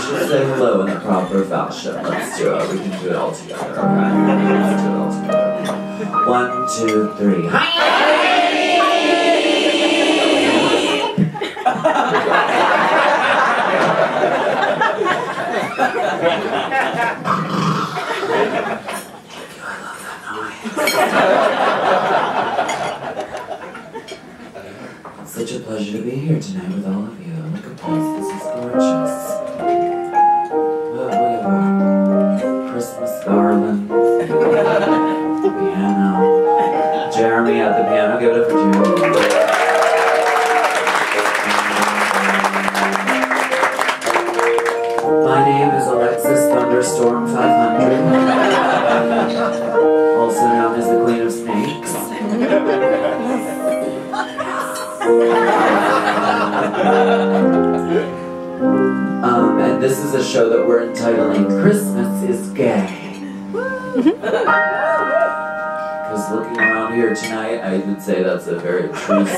should say hello in the proper fashion. Let's do it. We can do it all together, okay? Let's do it all together. One, two, three. It's such a pleasure to be here tonight with all of you. Um, and this is a show that we're entitling Christmas is Gay. Because looking around here tonight, I would say that's a very true statement.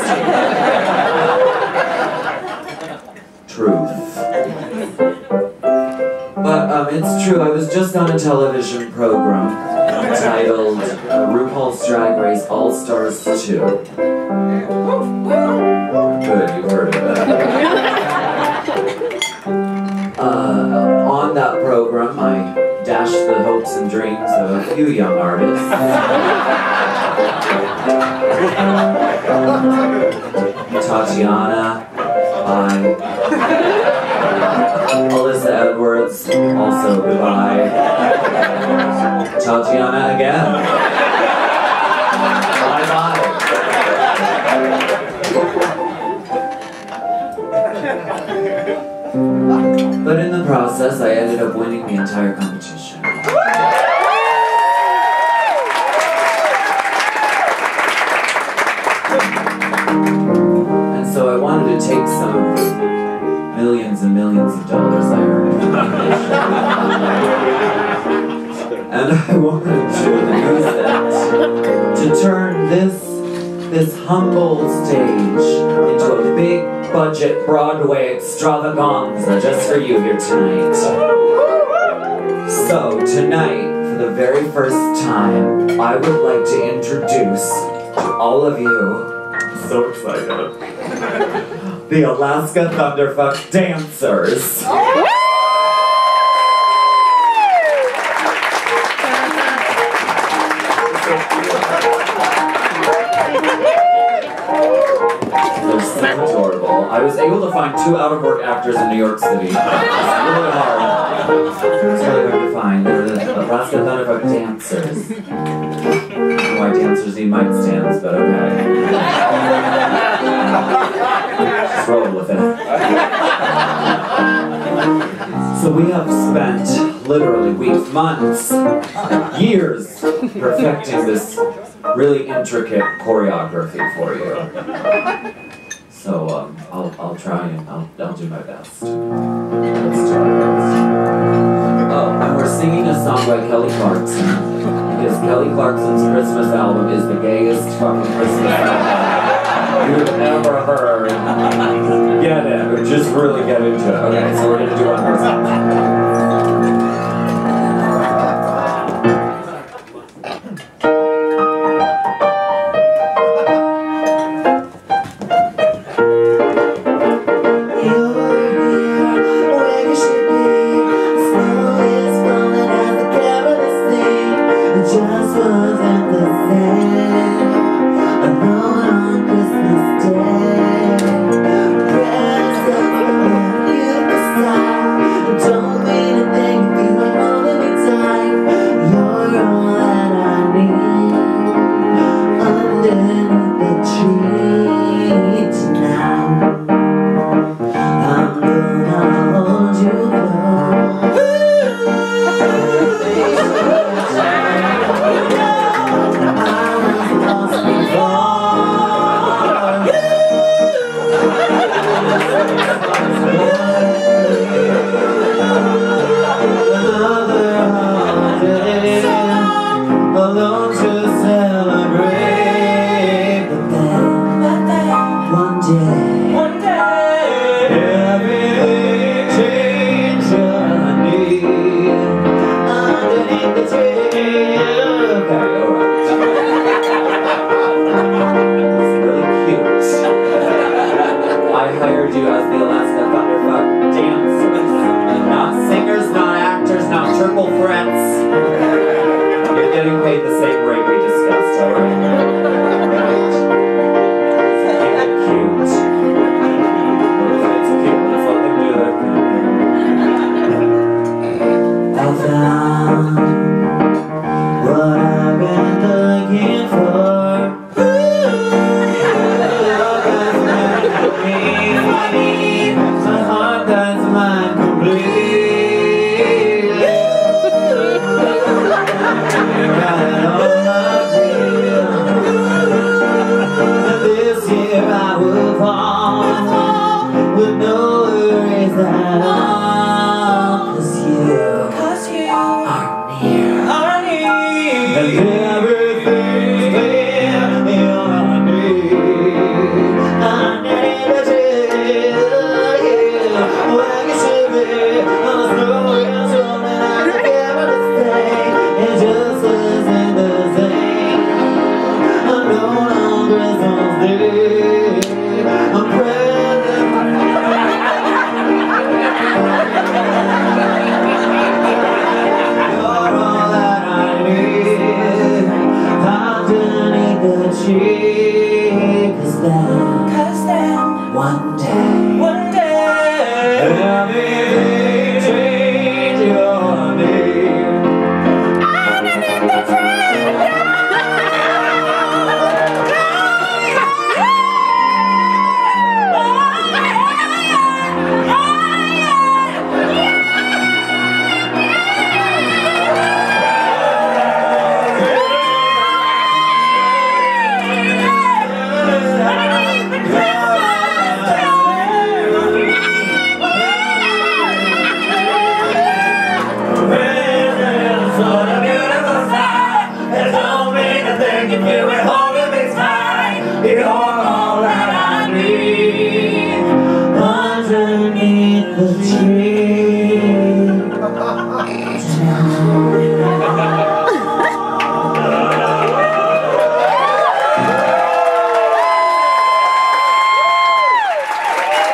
Truth. But um, it's true, I was just on a television program titled RuPaul's Drag Race All Stars 2. Good, you've heard of it. Dashed the hopes and dreams of a few young artists. Tatiana, I, Alyssa Edwards, also goodbye. Tatiana again. Process, I ended up winning the entire competition. And so I wanted to take some millions and millions of dollars this humble stage into a big budget Broadway extravaganza just for you here tonight. So, tonight, for the very first time, I would like to introduce to all of you, I'm so excited, the Alaska Thunderfuck Dancers. Oh! I was able to find two out-of-work actors in New York City. It's really hard. It's really hard to find. Uh, They're the Alaska Thunderfuck dancers. Why dancers need mic stands, but okay. Just roll with it. So we have spent literally weeks, months, years perfecting this really intricate choreography for you. So um, I'll, I'll try and I'll, I'll do my best. Let's try this. Oh, and we're singing a song by Kelly Clarkson. Because Kelly Clarkson's Christmas album is the gayest fucking Christmas album you've ever heard. Get it. Just really get into it. Okay, so we're gonna do one more song. Just wasn't the same. Me.